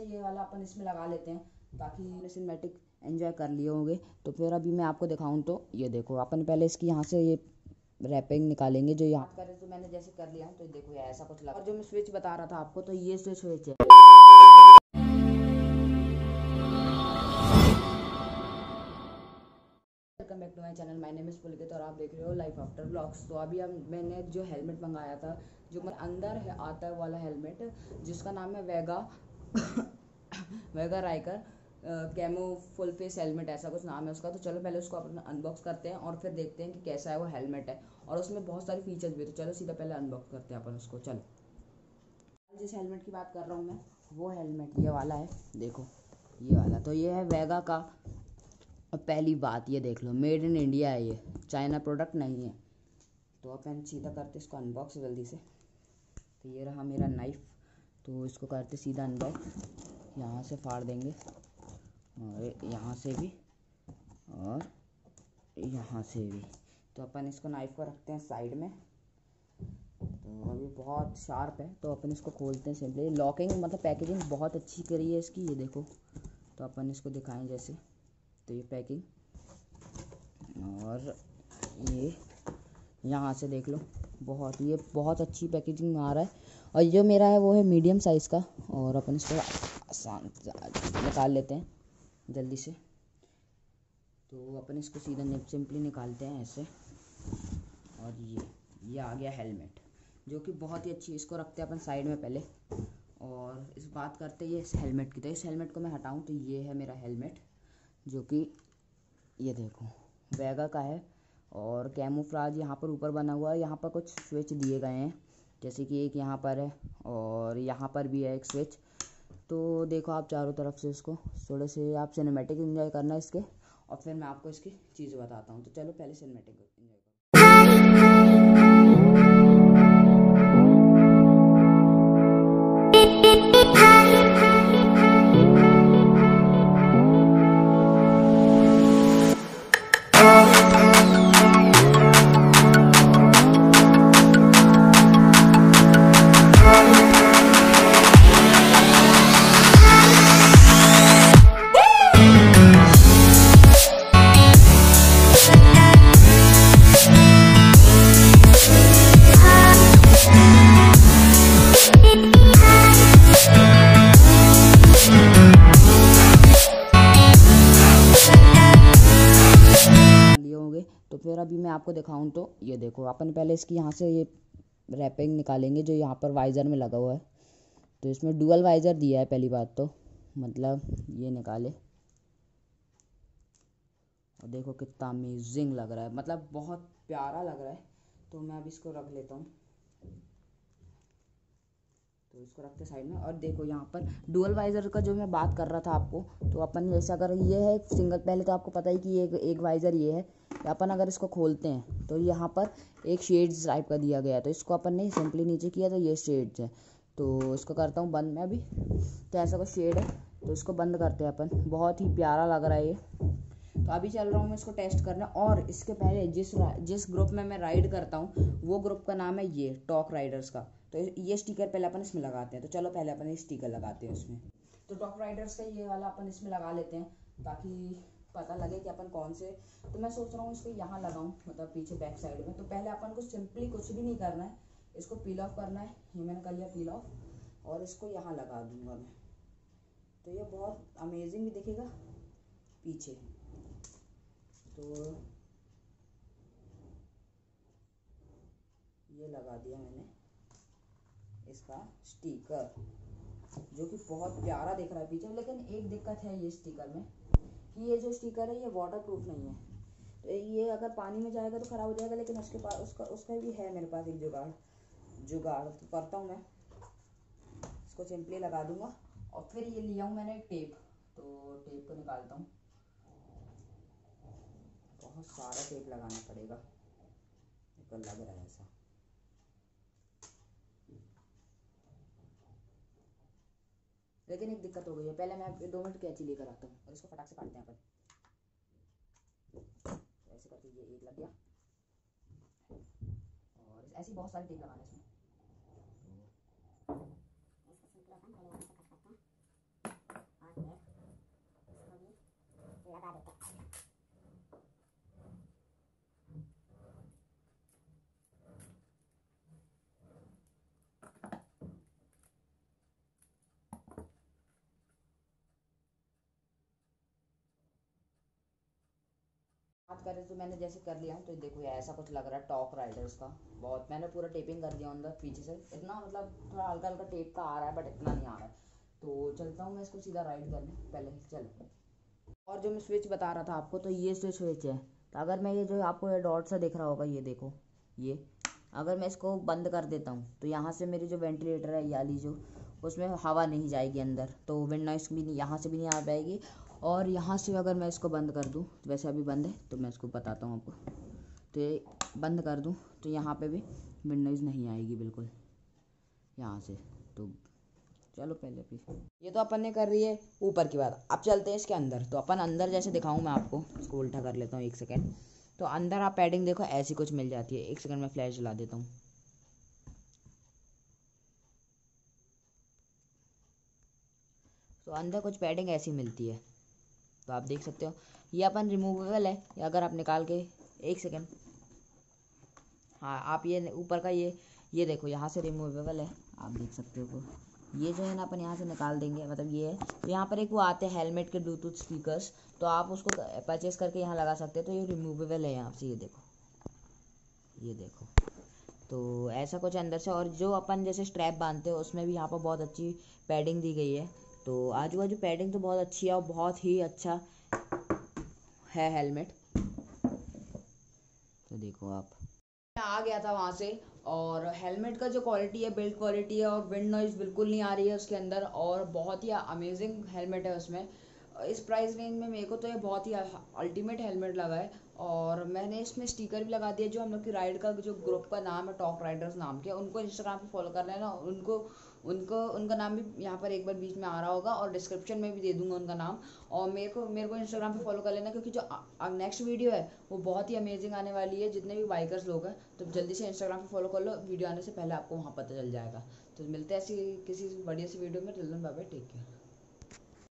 का ये वाला अपन इसमें लगा लेते हैं। ताकि सिनेमेटिक एंजॉय कर लिए होंगे। तो फिर अभी मैं आपको दिखाऊँ तो ये देखो, अपन पहले इसकी यहाँ से ये रैपिंग निकालेंगे जो यहाँ करें तो मैंने जैसे कर लिया तो देखो, ये ऐसा कुछ लगा। और जो मैं स्विच बता रहा था आपको तो ये स्विच स्विच है। Back channel my name is Pulkit और आप देख रहे हो लाइफ आफ्टर ब्लॉग्स तो अभी हम, मैंने जो हेलमेट मंगाया था, जो मैं अंदर है, आता है वाला हेलमेट जिसका नाम है Vega Vega Ryker camo full face helmet ऐसा कुछ नाम है उसका तो चलो पहले उसको अपन अनबॉक्स करते हैं और फिर देखते हैं कि कैसा है वो हेलमेट है। और उसमें बहुत सारे फीचर्स भी तो चलो सीधा पहले अनबॉक्स करते हैं अपन उसको, चलो। जिस हेलमेट की बात कर रहा हूँ मैं, वो हेलमेट, ये वाला है, देखो, ये वाला तो ये है वेगा का। और पहली बात, ये देख लो, मेड इन इंडिया है ये, चाइना प्रोडक्ट नहीं है। तो अपन सीधा करते इसको अनबॉक्स जल्दी से। तो ये रहा मेरा नाइफ तो इसको करते सीधा अनबॉक्स। यहाँ से फाड़ देंगे। और यहाँ से भी। और यहाँ से भी। तो अपन इसको नाइफ को रखते हैं साइड में। तो अभी बहुत शार्प है। तो अपन इसको खोलते हैं सिंपली लॉकिंग मतलब पैकेजिंग बहुत अच्छी करी है इसकी, ये देखो। तो अपन इसको दिखाएँ जैसे। तो ये पैकिंग और ये यहाँ से देख लो। बहुत, ये बहुत अच्छी पैकेजिंग में आ रहा है। और जो मेरा है, वो है मीडियम साइज़ का। और अपन इसको आसान निकाल लेते हैं, जल्दी से। तो अपन इसको सीधा सिंपली निकालते हैं ऐसे। और ये ये आ गया हेलमेट जो कि बहुत ही अच्छी इसको रखते हैं अपन साइड में पहले। और इस बात करते हैं, इस हेलमेट की तो इस हेलमेट को मैं हटाऊं तो ये है मेरा हेलमेट जो कि ये देखो बैगा का है। और कैमोफ्राज यहाँ पर ऊपर बना हुआ है। यहाँ पर कुछ स्विच दिए गए हैं, जैसे कि एक यहाँ पर है और यहाँ पर भी है एक स्विच। तो देखो आप चारों तरफ़ से इसको, थोड़े से आप सिनेमेटिक इन्जॉय करना इसके, और फिर मैं आपको इसकी चीज़ बताता हूँ। तो चलो पहले सिनेमेटिक इन्जॉय लिए फिर अभी मैं आपको दिखाऊँ तो ये देखो, अपन पहले इसकी यहाँ से ये रैपिंग निकालेंगे जो यहाँ पर वाइज़र में लगा हुआ है। तो इसमें डुअल वाइज़र दिया है पहली बात तो मतलब ये निकाले। और देखो कितना अमेजिंग लग रहा है मतलब बहुत प्यारा लग रहा है। तो मैं अब इसको रख लेता हूँ। तो इसको रखते साइड में, और देखो यहाँ पर डुअल वाइज़र का जो मैं बात कर रहा था आपको तो अपन जैसे अगर ये है सिंगल पहले तो आपको पता ही कि एक एक वाइज़र ये है। अपन अगर इसको खोलते हैं तो यहाँ पर एक शेड्स टाइप का दिया गया है तो इसको अपन ने सिंपली नीचे किया तो ये शेड्स है। तो इसको करता हूँ बंद मैं अभी। तो ऐसा कोई शेड है तो इसको बंद करते हैं अपन। बहुत ही प्यारा लग रहा है ये। तो अभी चल रहा हूँ मैं इसको टेस्ट करने, और इसके पहले जिस जिस ग्रुप में मैं राइड करता हूँ, वो ग्रुप का नाम है ये टॉक राइडर्स का। तो ये स्टिकर पहले अपन इसमें लगाते हैं। तो चलो पहले अपन ये स्टिकर लगाते हैं इसमें तो टॉक राइडर्स का ये वाला अपन इसमें लगा लेते हैं, ताकि पता लगे कि अपन कौन से। तो मैं सोच रहा हूँ इसको यहाँ लगाऊँ मतलब पीछे बैक साइड में। तो पहले अपन को सिंपली कुछ भी नहीं करना है। इसको पील ऑफ़ करना है। ये मैंने कर लिया पील ऑफ़ और इसको यहाँ लगा दूँगा मैं। तो ये बहुत अमेजिंग भी दिखेगा। पीछे। तो ये लगा दिया मैंने इसका स्टिकर जो कि बहुत प्यारा दिख रहा है पीछे। लेकिन एक दिक्कत है ये स्टिकर में। ये जो स्टिकर है, ये वाटर प्रूफ नहीं है। तो ये अगर पानी में जाएगा तो ख़राब हो जाएगा, लेकिन उसके पास, उसका उसका भी है मेरे पास एक जुगाड़। जुगाड़ तो करता हूँ मैं। इसको सिंपली लगा दूँगा। और फिर ये लिया हूँ मैंने टेप तो टेप को निकालता हूँ। बहुत सारा टेप लगाना पड़ेगा। लग रहा है ऐसा। लेकिन एक दिक्कत हो गई है। पहले मैं दो मिनट कैची लेकर आता हूँ और इसको फटाक से काटते हैं अपन। ऐसे करके ये एक लग गया। और ऐसी बहुत सारी टेप लगाना है करें तो मैंने जैसे कर लिया तो देखो ये ऐसा कुछ लग रहा है, टॉक राइडर्स का, बहुत, मैंने पूरा टेपिंग कर दिया अंदर, पीछे से, इतना मतलब थोड़ा हल्का हल्का टेप का आ रहा है बट इतना नहीं आ रहा है। तो चलता हूँ मैं इसको सीधा राइड करने, पहले चलो। और जो मैं स्विच बता रहा था आपको तो ये स्विच है। तो अगर मैं ये जो आपको ये डॉट सा दिख रहा होगा, ये देखो, ये, अगर मैं इसको बंद कर देता हूँ तो यहाँ से मेरी जो वेंटिलेटर है, याली जो, उसमें हवा नहीं जाएगी अंदर तो विंड नॉइस भी नहीं, यहाँ से भी नहीं आ पाएगी और यहाँ से अगर मैं इसको बंद कर दूँ, वैसे अभी बंद है तो मैं इसको बताता हूँ आपको। तो ये बंद कर दूँ तो यहाँ पे भी विंडोज़ नहीं आएगी बिल्कुल। यहाँ से तो चलो पहले भी ये तो अपन ने कर रही है ऊपर की बात। अब चलते हैं इसके अंदर। तो अपन अंदर जैसे दिखाऊँ मैं आपको, इसको उल्टा कर लेता हूँ एक सेकेंड तो अंदर आप पैडिंग देखो, ऐसी कुछ मिल जाती है। एक सेकेंड में फ्लैश जला देता हूँ। तो अंदर कुछ पैडिंग ऐसी मिलती है। तो आप देख सकते हो। ये अपन रिमूवेबल है अगर आप निकाल के एक सेकेंड हाँ आप ये ऊपर का ये ये देखो, यहाँ से रिमूवेबल है। आप देख सकते हो। ये जो है ना, अपन यहाँ से निकाल देंगे मतलब ये है। तो यहाँ पर एक वो आते हैं हेलमेट के ब्लूटूथ स्पीकर्स तो आप उसको परचेस करके यहाँ लगा सकते हो। तो ये रिमूवेबल है यहाँ से, ये देखो। ये देखो। तो ऐसा कुछ अंदर से, और जो अपन जैसे स्ट्रैप बांधते हो, उसमें भी यहाँ पर बहुत अच्छी पैडिंग दी गई है। तो आजू बाजू पैडिंग तो बहुत अच्छी है और बहुत ही अच्छा है हेलमेट तो देखो आप। आ गया था वहाँ से और हेलमेट का जो क्वालिटी है बिल्ड क्वालिटी है और विंड नॉइज़ बिल्कुल नहीं आ रही है उसके अंदर और बहुत ही अमेजिंग हेलमेट है उसमें। इस प्राइस रेंज में मेरे को तो ये बहुत ही अल्टीमेट हेलमेट लगा है और मैंने इसमें स्टिकर भी लगा दिया जो हम लोग की राइड का जो ग्रुप का नाम है टॉप राइडर्स नाम के, उनको इंस्टाग्राम पे फॉलो कर लेना, उनको उनको, उनका नाम भी यहाँ पर एक बार बीच में आ रहा होगा और डिस्क्रिप्शन में भी दे दूँगा उनका नाम। और मेरे को मेरे को इंस्टाग्राम पे फॉलो कर लेना क्योंकि जो नेक्स्ट वीडियो है, वो बहुत ही अमेजिंग आने वाली है, जितने भी बाइकर्स लोग हैं तो जल्दी से इंस्टाग्राम पे फॉलो कर लो वीडियो आने से पहले आपको वहाँ पता चल जाएगा। तो मिलते हैं ऐसी किसी बढ़िया सी वीडियो में टेक केयर